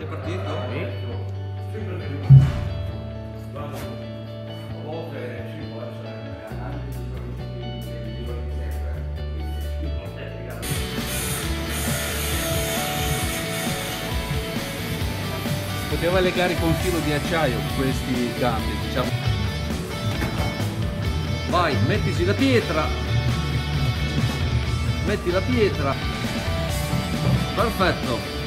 Sei partito? Poteva legare con filo di acciaio questi gambi, diciamo. Vai, mettisi la pietra. Metti la pietra. Perfetto.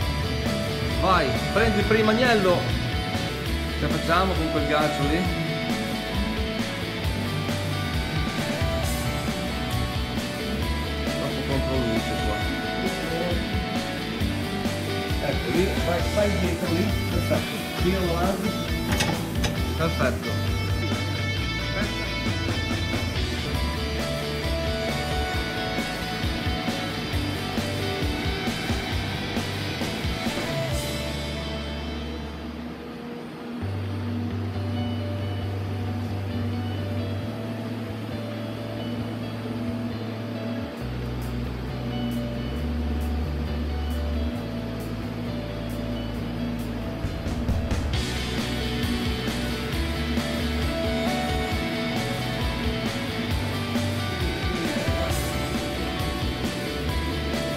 Vai, prendi il primo agnello. Ce la facciamo con quel gancio lì? Troppo contro luce qua. Ecco, lì, fai, fai dietro lì, perfetto. Tiro avanti. Perfetto.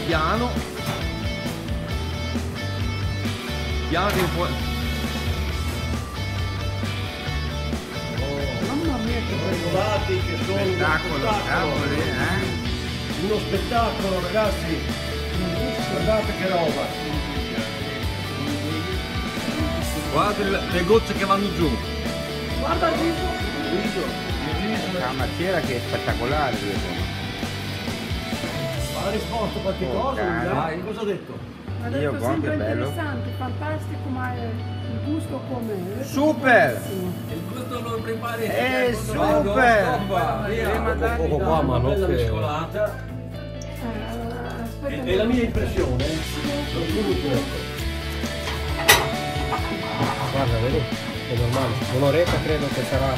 Piano. Piano che può... Mamma mia che regolati che sono Spettacolo, uno spettacolo. cavoli, eh? Uno spettacolo ragazzi. Guardate che roba. Guarda le, le gocce che vanno giù. Guarda il viso. Il viso. Il viso. C'è una cera che è spettacolare. Ha risposto qualche Oh, cosa? cane. Dai, cosa ha detto? Ha Io, detto sempre che bello. interessante, fantastico, ma è il gusto com'è. Super! Il gusto lo prepari. Eh, super! Poco qua, ma non bella che... mescolata. Eh, È, è la mia impressione. eh. Sono poco. Guarda, vedi? È normale. Un'oretta credo che sarà